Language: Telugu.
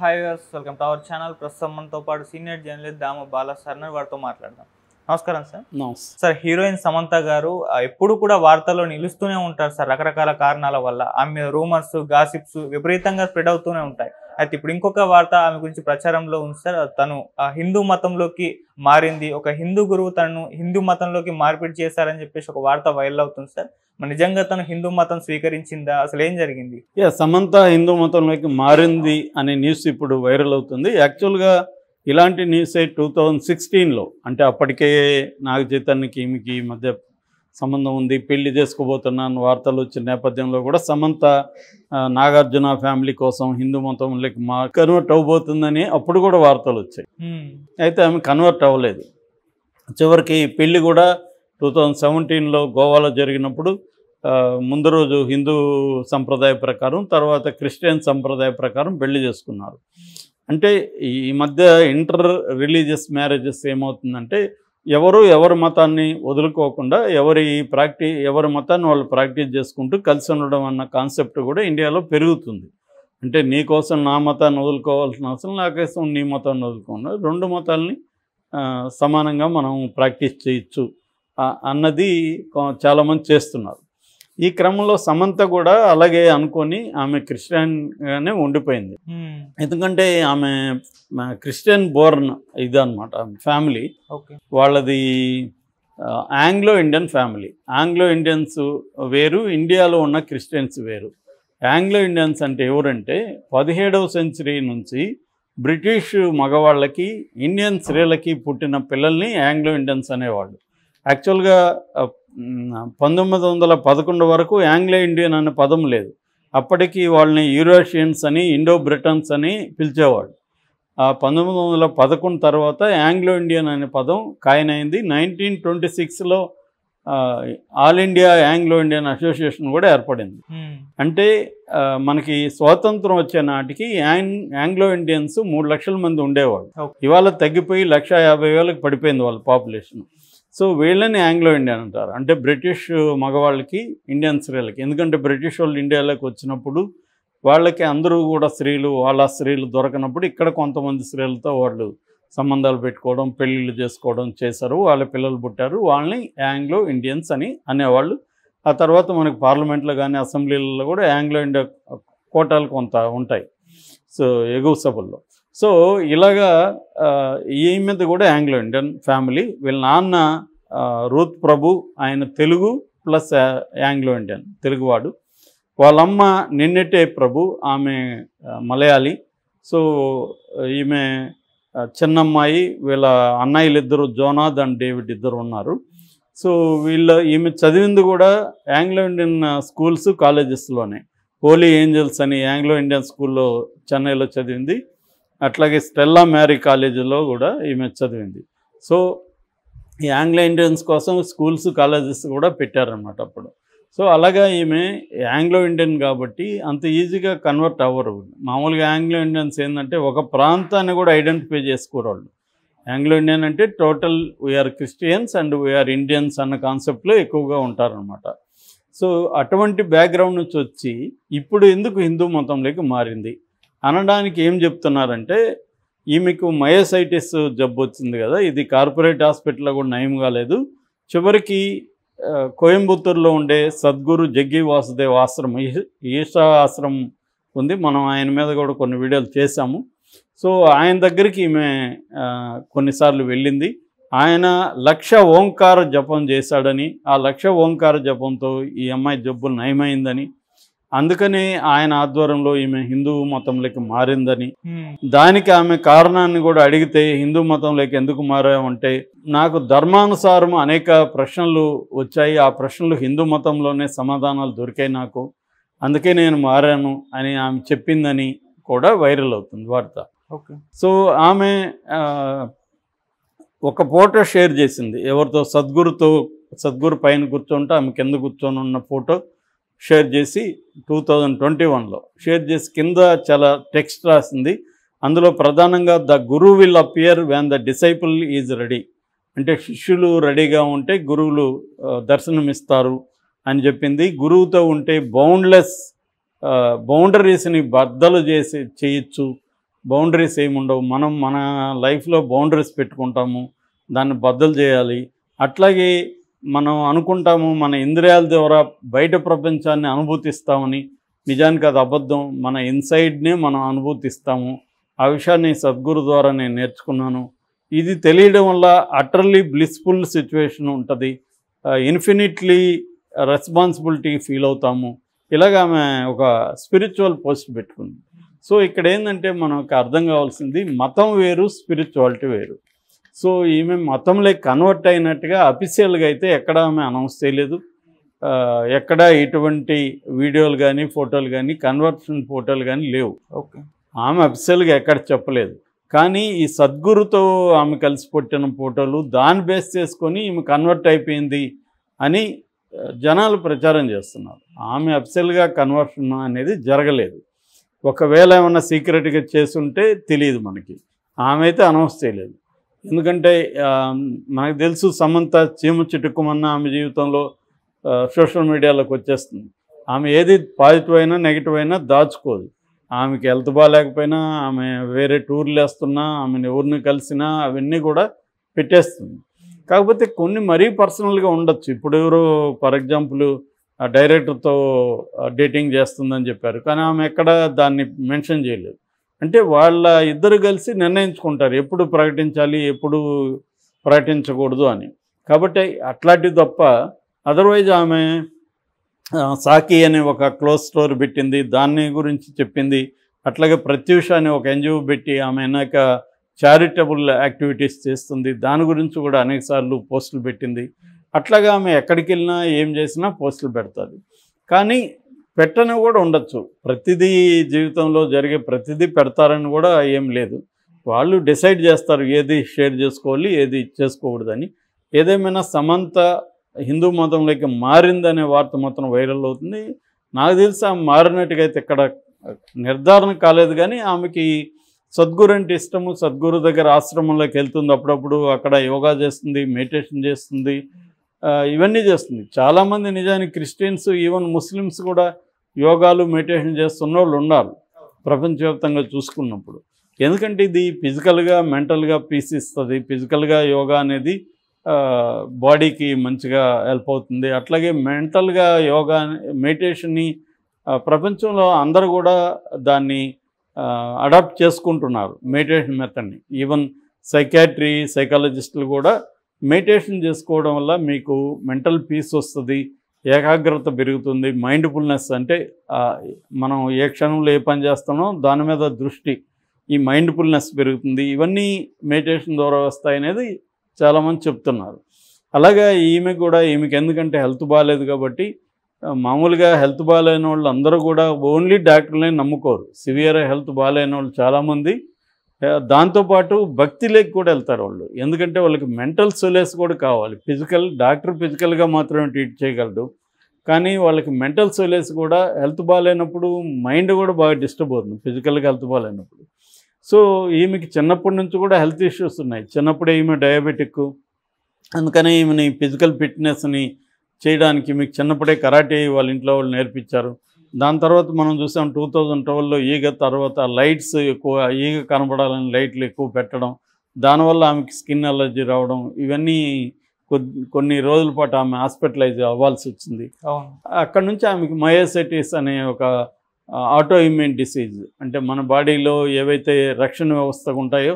Hi welcome to our channel ప్రస్తుతం మనతో పాటు senior journalist Dama Bala sir వారితో మాట్లాడదాం. నమస్కారం సార్. సార్ హీరోయిన్ సమంత గారు ఎప్పుడు కూడా వార్తల్లో నిలుస్తూనే ఉంటారు సార్ రకరకాల కారణాల వల్ల. ఆమె రూమర్స్ గాసిప్స్ విపరీతంగా స్ప్రెడ్ అవుతూనే ఉంటాయి. అయితే ఇప్పుడు ఇంకొక వార్త ఆమె గురించి ప్రచారంలో ఉంది సార్. తను ఆ హిందూ మతంలోకి మారింది. ఒక హిందూ గురువు తనను హిందూ మతంలోకి మార్పిడి చేశారని చెప్పేసి ఒక వార్త వైరల్ అవుతుంది సార్. నిజంగా తను హిందూ మతం స్వీకరించిందా? అసలు ఏం జరిగింది? సమంత హిందూ మతంలోకి మారింది అనే న్యూస్ ఇప్పుడు వైరల్ అవుతుంది. యాక్చువల్గా ఇలాంటి న్యూస్ టూ థౌజండ్ సిక్స్టీన్లో అంటే అప్పటికే నాగ చైతన్యకి ఈమెకి మధ్య సంబంధం ఉంది పెళ్ళి చేసుకోబోతున్నాను వార్తలు వచ్చిన నేపథ్యంలో కూడా సమంత నాగార్జున ఫ్యామిలీ కోసం హిందూ మతంలోకి మా కన్వర్ట్ అవ్వబోతుందని అప్పుడు కూడా వార్తలు వచ్చాయి. అయితే ఆమె కన్వర్ట్ అవ్వలేదు. చివరికి పెళ్ళి కూడా టూ థౌజండ్ సెవెంటీన్లో గోవాలో జరిగినప్పుడు ముందు రోజు హిందూ సంప్రదాయ ప్రకారం తర్వాత క్రిస్టియన్ సంప్రదాయ ప్రకారం పెళ్ళి చేసుకున్నారు. అంటే ఈ మధ్య ఇంటర్ రిలీజియస్ మ్యారేజెస్ ఏమవుతుందంటే ఎవరు ఎవరి మతాన్ని వదులుకోకుండా ఎవరి ప్రాక్టీ ఎవరి మతాన్ని వాళ్ళు ప్రాక్టీస్ చేసుకుంటూ కలిసి ఉండడం అన్న కాన్సెప్ట్ కూడా ఇండియాలో పెరుగుతుంది. అంటే నీ కోసం నా మతాన్ని వదులుకోవాల్సిన అవసరం నా కోసం నీ మతాన్ని వదులుకోకుండా రెండు మతాల్ని సమానంగా మనం ప్రాక్టీస్ చేయొచ్చు అన్నది చాలామంది చేస్తున్నారు. ఈ క్రమంలో సమంత కూడా అలాగే అనుకొని ఆమె క్రిస్టియన్గానే ఉండిపోయింది. ఎందుకంటే ఆమె క్రిస్టియన్ బోర్న్ ఇదన్నమాట ఫ్యామిలీ. ఓకే. వాళ్ళది Anglo Indian family. Anglo Indians వేరు ఇండియాలో ఉన్న క్రిస్టియన్స్ వేరు. ఆంగ్లో ఇండియన్స్ అంటే ఎవరంటే పదిహేడవ సెంచరీ నుంచి బ్రిటిష్ మగవాళ్ళకి ఇండియన్ స్త్రీలకి పుట్టిన పిల్లల్ని ఆంగ్లో ఇండియన్స్ అనేవాళ్ళు. యాక్చువల్గా పంతొమ్మిది వందల పదకొండు వరకు ఆంగ్లో ఇండియన్ అనే పదం లేదు. అప్పటికి వాళ్ళని యూరోషియన్స్ అని ఇండో బ్రిటన్స్ అని పిలిచేవాడు ఆ పంతొమ్మిది వందల పదకొండు తర్వాత ఆంగ్లో ఇండియన్ అనే పదం కాయనైంది నైన్టీన్ ట్వంటీ సిక్స్లో all India Anglo Indian association కూడా ఏర్పడింది. అంటే మనకి స్వాతంత్రం వచ్చే నాటికి యాంగ్ ఆంగ్లో ఇండియన్స్ మూడు లక్షల మంది ఉండేవాళ్ళు. ఇవాళ తగ్గిపోయి లక్ష యాభై వేలకు పడిపోయింది వాళ్ళ పాపులేషన్. సో వీళ్ళని ఆంగ్లో ఇండియన్ అంటారు. అంటే బ్రిటిష్ మగవాళ్ళకి ఇండియన్ స్త్రీలకి. ఎందుకంటే బ్రిటిష్ వాళ్ళు ఇండియాలోకి వచ్చినప్పుడు వాళ్ళకి అందరూ కూడా స్త్రీలు వాళ్ళ స్త్రీలు దొరకనప్పుడు ఇక్కడ కొంతమంది స్త్రీలతో వాళ్ళు సంబంధాలు పెట్టుకోవడం పెళ్ళిళ్ళు చేసుకోవడం చేశారు. వాళ్ళ పిల్లలు పుట్టారు. వాళ్ళని యాంగ్లో ఇండియన్స్ అని అనేవాళ్ళు. ఆ తర్వాత మనకి పార్లమెంట్లో కానీ అసెంబ్లీలలో కూడా యాంగ్లో ఇండియా కోటాలు కొంత ఉంటాయి. సో ఎగువ సభల్లో. సో ఇలాగా ఈ మీద కూడా ఆంగ్లో ఇండియన్ ఫ్యామిలీ వీళ్ళ నాన్న రూత్ ప్రభు ఆయన తెలుగు ప్లస్ యాంగ్లో ఇండియన్ తెలుగువాడు వాళ్ళమ్మ నిన్నెట్టే ప్రభు ఆమె మలయాళీ. సో ఈమె చిన్నమ్మాయి వీళ్ళ అన్నయ్యలు ఇద్దరు జోనాథ్ అండ్ డేవిడ్ ఇద్దరు ఉన్నారు. సో వీళ్ళ ఈమె చదివింది కూడా ఆంగ్లో ఇండియన్ స్కూల్స్ కాలేజెస్లోనే. హోలీ ఏంజల్స్ అని ఆంగ్లో ఇండియన్ స్కూల్లో చెన్నైలో చదివింది. అట్లాగే స్టెల్లా మ్యారీ కాలేజీలో కూడా ఈమె చదివింది. సో ఈ ఆంగ్లో ఇండియన్స్ కోసం స్కూల్స్ కాలేజెస్ కూడా పెట్టారనమాట అప్పుడు. సో అలాగా ఈమె ఆంగ్లో ఇండియన్ కాబట్టి అంత ఈజీగా కన్వర్ట్ అవ్వరు. మామూలుగా ఆంగ్లో ఇండియన్స్ ఏంటంటే ఒక ప్రాంతాన్ని కూడా ఐడెంటిఫై చేసుకోరాళ్ళు ఆంగ్లో ఇండియన్ అంటే total we are Christians and we are Indians అన్న కాన్సెప్ట్లో ఎక్కువగా ఉంటారనమాట సో అటువంటి బ్యాక్గ్రౌండ్ నుంచి వచ్చి ఇప్పుడు ఎందుకు హిందూ మతంలోకి మారింది? అనడానికి ఏం చెప్తున్నారంటే ఈమెకు మయోసైటిస్ జబ్బు వచ్చింది కదా ఇది కార్పొరేట్ హాస్పిటల్లో కూడా నయం కాలేదు. చివరికి కోయంబత్తూరులో ఉండే సద్గురు జగ్గి వాసుదేవ్ ఆశ్రమం ఈషా ఆశ్రమం ఉంది. మనం ఆయన మీద కూడా కొన్ని వీడియోలు చేశాము. సో ఆయన దగ్గరికి ఈమె కొన్నిసార్లు వెళ్ళింది. ఆయన లక్ష ఓంకార జపం చేశాడని ఆ లక్ష ఓంకార జపంతో ఈ అమ్మాయి జబ్బు నయమైందని అందుకనే ఆయన ఆధ్వర్యంలో ఈమె హిందూ మతంలోకి మారిందని. దానికి ఆమె కారణాన్ని కూడా అడిగితే హిందూ మతంలోకి ఎందుకు మారామంటే నాకు ధర్మానుసారం అనేక ప్రశ్నలు వచ్చాయి. ఆ ప్రశ్నలు హిందూ మతంలోనే సమాధానాలు దొరికాయి నాకు. అందుకే నేను మారాను అని ఆమె చెప్పిందని కూడా వైరల్ అవుతుంది వార్త. ఓకే. సో ఆమె ఒక ఫోటో షేర్ చేసింది. ఎవరితో? సద్గురుతో సద్గురు పైన కూర్చుంటే ఆమె కింద కూర్చొని ఉన్న ఫోటో. షేర్ చేసి టూ థౌజండ్ ట్వంటీ వన్లో. షేర్ చేసి కింద చాలా టెక్స్ట్ రాసింది. అందులో ప్రధానంగా ద గురువు will appear when the disciple is ready అంటే శిష్యులు రెడీగా ఉంటే గురువులు దర్శనమిస్తారు అని చెప్పింది. గురువుతో ఉంటే బౌండ్లెస్ బౌండరీస్ని బద్దలు చేసి చేయొచ్చు. బౌండరీస్ ఏమి ఉండవు మనం మన లైఫ్లో బౌండరీస్ పెట్టుకుంటాము. దాన్ని బద్దలు చేయాలి. అట్లాగే మనం అనుకుంటాము మన ఇంద్రియాల ద్వారా బయట ప్రపంచాన్ని అనుభూతిస్తామని. నిజానికి అది అబద్ధం. మన ఇన్సైడ్నే మనం అనుభూతిస్తాము. ఆ విషయాన్ని సద్గురు ద్వారా నేను నేర్చుకున్నాను. ఇది తెలియడం వల్ల అటర్లీ బ్లిస్ఫుల్ సిచ్యువేషన్ ఉంటుంది. ఇన్ఫినిట్లీ రెస్పాన్సిబిలిటీ ఫీల్ అవుతాము. ఇలాగ ఆమె ఒక స్పిరిచువల్ పోస్ట్ పెట్టుకుంది. సో ఇక్కడ ఏంటంటే మనకు అర్థం కావాల్సింది మతం వేరు స్పిరిచువాలిటీ వేరు. సో ఈమె మతంలోకి కన్వర్ట్ అయినట్టుగా అఫీషియల్గా అయితే ఎక్కడ ఆమె అనౌన్స్ చేయలేదు. ఎక్కడ ఎటువంటి వీడియోలు కానీ ఫోటోలు కానీ కన్వర్షన్ ఫోటోలు కానీ లేవు. ఓకే. ఆమె అఫీషియల్గా ఎక్కడ చెప్పలేదు. కానీ ఈ సద్గురుతో ఆమె కలిసి పుట్టిన ఫోటోలు దాన్ని బేస్ చేసుకొని ఈమె కన్వర్ట్ అయిపోయింది అని జనాలు ప్రచారం చేస్తున్నారు. ఆమె అఫీషియల్గా కన్వర్షన్ అనేది జరగలేదు. ఒకవేళ ఏమన్నా సీక్రెట్గా చేసుంటే తెలియదు మనకి. ఆమె అయితే అనౌన్స్ చేయలేదు. ఎందుకంటే మనకు తెలుసు సమంత చీమ చిటుక్కుమన్న ఆమె జీవితంలో సోషల్ మీడియాలోకి వచ్చేస్తుంది. ఆమె ఏది పాజిటివ్ అయినా నెగిటివ్ అయినా దాచుకోదు. ఆమెకి హెల్త్ బాగాలేకపోయినా ఆమె వేరే టూర్లు వేస్తున్నా ఆమెను ఎవరిని కలిసినా అవన్నీ కూడా పెట్టేస్తుంది. కాకపోతే కొన్ని మరీ పర్సనల్గా ఉండొచ్చు. ఇప్పుడు ఎవరు ఫర్ ఎగ్జాంపుల్ డైరెక్టర్తో డేటింగ్ చేస్తుందని చెప్పారు. కానీ ఆమె ఎక్కడ దాన్ని మెన్షన్ చేయలేదు. అంటే వాళ్ళ ఇద్దరు కలిసి నిర్ణయించుకుంటారు. ఎప్పుడు ప్రకటించాలి ఎప్పుడు ప్రకటించకూడదు అని. కాబట్టి అట్లాంటివి తప్ప అదర్వైజ్ ఆమె సాకి అనే ఒక క్లోజ్ స్టోర్ పెట్టింది దాన్ని గురించి చెప్పింది. అట్లాగే ప్రత్యూష అనే ఒక ఎన్జిఓ పెట్టి ఆమె అనేక చారిటబుల్ యాక్టివిటీస్ చేస్తుంది. దాని గురించి కూడా అనేకసార్లు పోస్టులు పెట్టింది. అట్లాగా ఆమె ఎక్కడికి వెళ్ళినా ఏం చేసినా పోస్టులు పెడుతుంది. కానీ పెట్టని కూడా ఉండొచ్చు. ప్రతిదీ జీవితంలో జరిగే ప్రతిదీ పెడతారని కూడా ఏం లేదు. వాళ్ళు డిసైడ్ చేస్తారు ఏది షేర్ చేసుకోవాలి ఏది చేసుకోకూడదని. ఏదేమైనా సమంత హిందూ మతంలోకి మారిందనే వార్త మాత్రం వైరల్ అవుతుంది. నాకు తెలిసి ఆమె మారినట్టుగా అయితే ఇక్కడ నిర్ధారణ కాలేదు కానీ ఆమెకి సద్గురు అంటే ఇష్టము. సద్గురు దగ్గర ఆశ్రమంలోకి వెళ్తుంది. అప్పుడప్పుడు అక్కడ యోగా చేస్తుంది మెడిటేషన్ చేస్తుంది ఇవన్నీ చేస్తుంది. చాలామంది నిజానికి క్రిస్టియన్స్ ఈవెన్ ముస్లిమ్స్ కూడా యోగాలు మెడిటేషన్ చేస్తున్న వాళ్ళు ఉన్నారు ప్రపంచవ్యాప్తంగా చూసుకున్నప్పుడు. ఎందుకంటే ఇది ఫిజికల్గా మెంటల్గా పీస్ ఇస్తుంది ఫిజికల్గా యోగా అనేది బాడీకి మంచిగా హెల్ప్ అవుతుంది. అట్లాగే మెంటల్గా యోగా మెడిటేషన్ని ప్రపంచంలో అందరూ కూడా దాన్ని అడాప్ట్ చేసుకుంటున్నారు. మెడిటేషన్ మెథడ్ని. ఈవెన్ సైకాట్రీ సైకాలజిస్టులు కూడా మెడిటేషన్ చేసుకోవడం వల్ల మీకు మెంటల్ పీస్ వస్తుంది. ఏకాగ్రత పెరుగుతుంది మైండ్ఫుల్నెస్ అంటే మనం ఏ క్షణంలో ఏ పని చేస్తామో దాని మీద దృష్టి ఈ మైండ్ఫుల్నెస్ పెరుగుతుంది. ఇవన్నీ మెడిటేషన్ ద్వారా వస్తాయనేది చాలామంది చెప్తున్నారు. అలాగే ఈమె కూడా ఈమెకి ఎందుకంటే హెల్త్ బాగాలేదు కాబట్టి మామూలుగా హెల్త్ బాగాలేని వాళ్ళు అందరూ కూడా ఓన్లీ డాక్టర్లనే నమ్ముకోరు. సివియర్ హెల్త్ బాగాలేని వాళ్ళు చాలామంది దాంతోపాటు భక్తిలోకి కూడా వెళ్తారు వాళ్ళు. ఎందుకంటే వాళ్ళకి మెంటల్ సొలేస్ కూడా కావాలి. ఫిజికల్ డాక్టర్ ఫిజికల్గా మాత్రమే ట్రీట్ చేయగలడు. కానీ వాళ్ళకి మెంటల్ సొలేస్ కూడా హెల్త్ బాగాలేనప్పుడు మైండ్ కూడా బాగా డిస్టర్బ్ అవుతుంది. ఫిజికల్గా హెల్త్ బాగాలేనప్పుడు. సో ఈమెకి చిన్నప్పటి నుంచి కూడా హెల్త్ ఇష్యూస్ ఉన్నాయి. చిన్నప్పుడే ఈమె డయాబెటిక్. అందుకని ఈమెని ఫిజికల్ ఫిట్నెస్ని చేయడానికి మీకు చిన్నప్పుడే కరాటే వాళ్ళ ఇంట్లో వాళ్ళు నేర్పించారు. దాని తర్వాత మనం చూసాం టూ థౌజండ్ ట్వెల్వ్లో ఈగ తర్వాత లైట్స్ ఎక్కువ ఈగ కనబడాలని లైట్లు ఎక్కువ పెట్టడం దానివల్ల ఆమెకి స్కిన్ అలర్జీ రావడం ఇవన్నీ కొన్ని రోజుల పాటు ఆమె హాస్పిటలైజ్ అవ్వాల్సి వచ్చింది. అక్కడ నుంచి ఆమెకి మయోసైటిస్ అనే ఒక ఆటో ఇమ్యూన్ డిసీజ్ అంటే మన బాడీలో ఏవైతే రక్షణ వ్యవస్థ ఉంటాయో